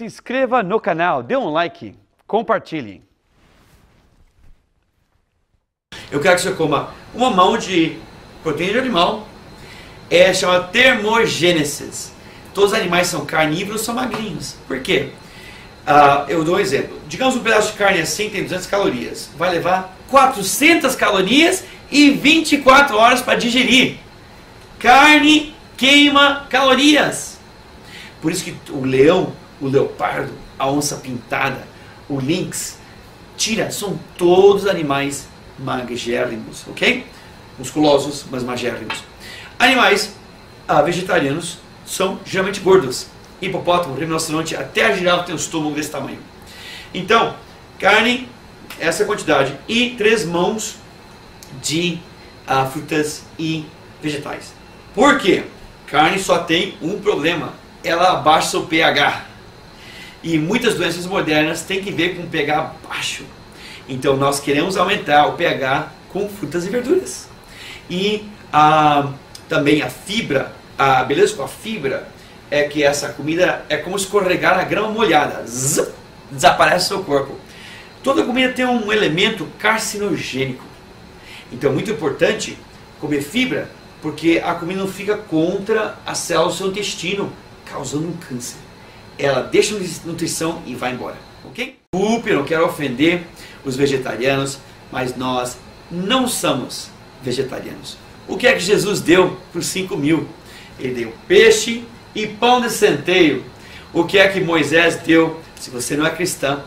Se inscreva no canal, dê um like, compartilhe. Eu quero que você coma uma mão de proteína de animal, é chamada termogênesis. Todos os animais são carnívoros, são magrinhos. Por quê? Ah, eu dou um exemplo. Digamos um pedaço de carne assim tem 200 calorias. Vai levar 400 calorias e 24 horas para digerir. Carne queima calorias. Por isso que o leão, o leopardo, a onça pintada, o lynx, tira, são todos animais magérrimos, ok? Musculosos, mas magérrimos. Animais ah, vegetarianos são geralmente gordos. Hipopótamo, rinoceronte, até a girafa tem um estômago desse tamanho. Então, carne, essa quantidade, e três mãos de ah, frutas e vegetais. Por quê? Carne só tem um problema, ela abaixa o pH. E muitas doenças modernas têm que ver com pH baixo. Então nós queremos aumentar o pH com frutas e verduras. E ah, também a fibra, a beleza com a fibra é que essa comida é como escorregar a grama molhada. Zzz, desaparece o seu corpo. Toda comida tem um elemento carcinogênico. Então é muito importante comer fibra, porque a comida não fica contra as células do seu intestino, causando um câncer. Ela deixa a nutrição e vai embora, ok? Desculpe, não quero ofender os vegetarianos, mas nós não somos vegetarianos. O que é que Jesus deu para os 5 mil? Ele deu peixe e pão de centeio. O que é que Moisés deu, se você não é cristã,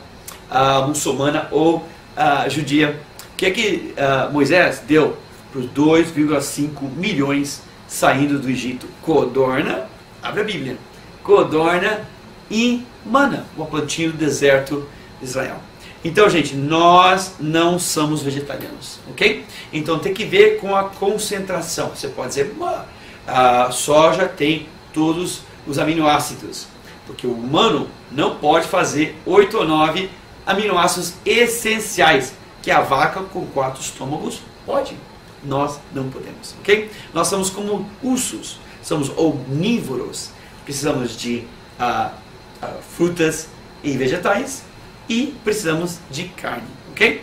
uh, muçulmana ou uh, judia? O que é que uh, Moisés deu para os 2,5 milhões saindo do Egito? Codorna, abre a Bíblia, codorna e mana, uma plantinha do deserto de Israel. Então, gente, nós não somos vegetarianos, ok? Então tem que ver com a concentração. Você pode dizer, a soja tem todos os aminoácidos, porque o humano não pode fazer oito ou nove aminoácidos essenciais, que a vaca com quatro estômagos pode. Nós não podemos, ok? Nós somos como ursos, somos omnívoros, precisamos de uh, frutas e vegetais e precisamos de carne, ok?